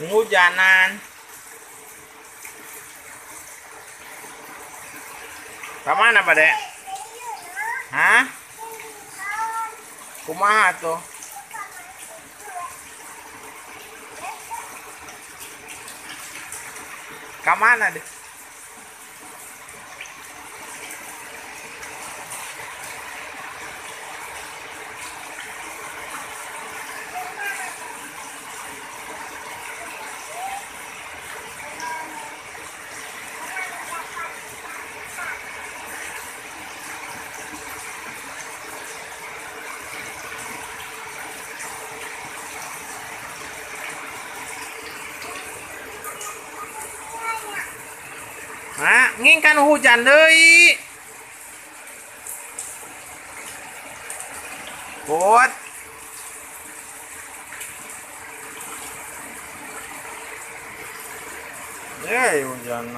Hujanan. Ke mana Pak Dek? Hah? Kumaha tuh? Ke mana deh? à, nghiêng căn hồ chẳng đây Bốt Yeah, you're done.